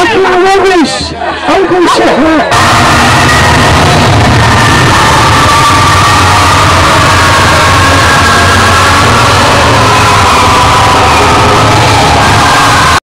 fucking rubbish! Uncle Shepard!